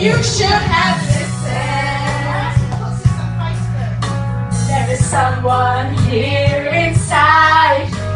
you should have listened. There is someone here inside.